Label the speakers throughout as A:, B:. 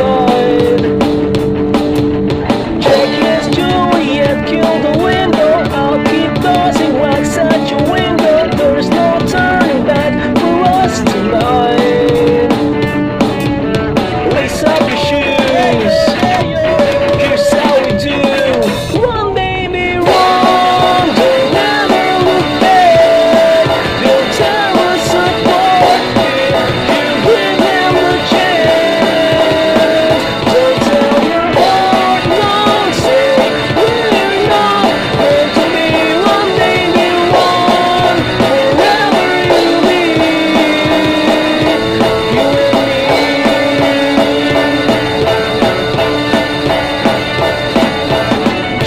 A: soul.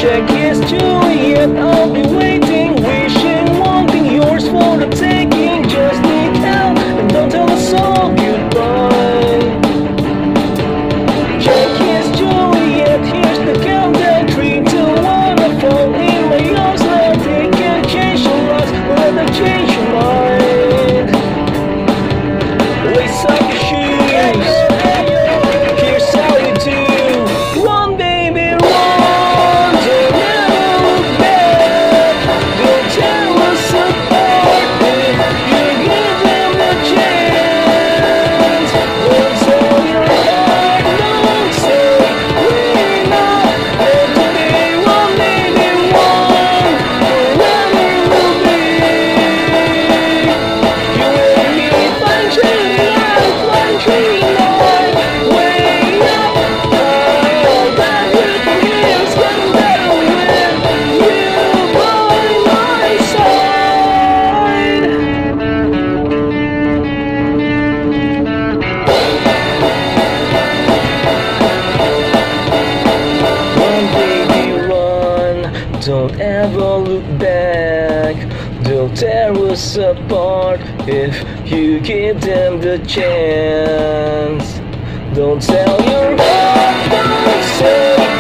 A: check Don't ever look back. They'll tear us apart if you give them the chance. Don't tell your heart